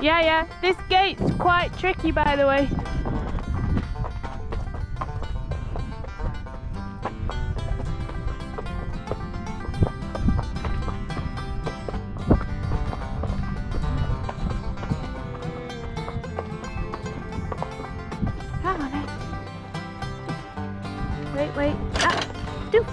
Yeah, yeah. This gate's quite tricky, by the way. Come on. Wait, wait. Ah, do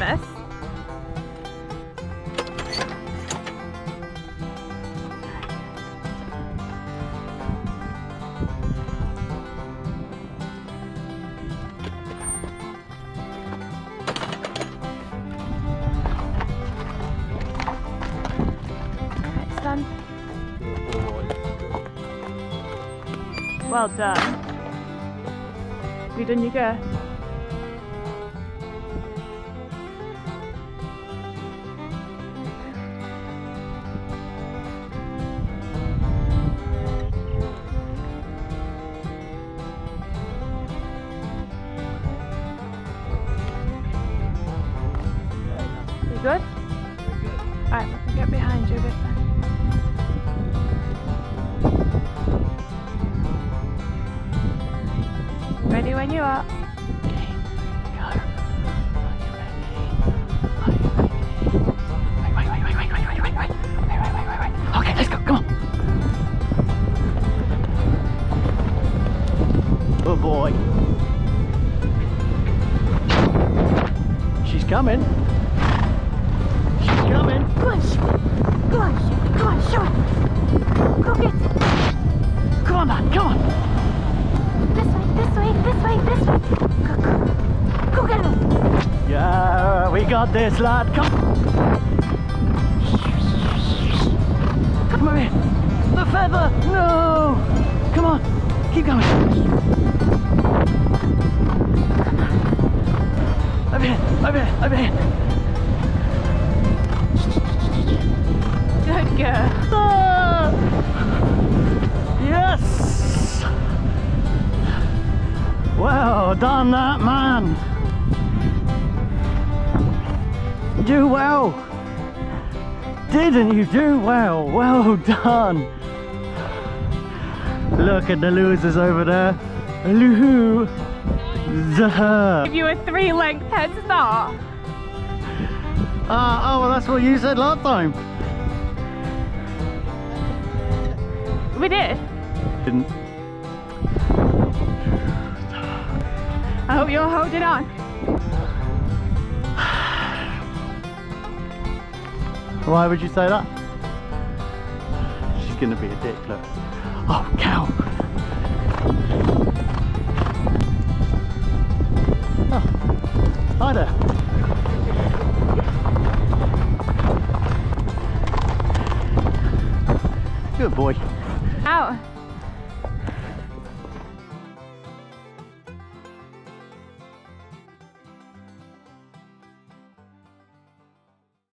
first. Well done. Have you done your girth? You good? Alright, get behind you a bit then. Ready when you are. Okay, let's go. Come on. Oh boy. She's coming. She's coming. Go on, Shoop. Go on, Shoop. Go on, Shoop. Go get it. Come on, man. Come on. This way, this way, this way. Go, go. Go get him. Yeah, we got this, lad. Come. Come over here. The feather. No. Come on. Keep going. Over here. Over here. Over here. Good girl. Ah! Well done, that man. Do well. Didn't you do well? Well done. Look at the losers over there. Loo. Give you a three length head start. Ah, oh, well, that's what you said last time. We did. Didn't. I hope you're holding on. Why would you say that? She's gonna be a dick, look. Oh, cow! Oh, hi there. Good boy. Out.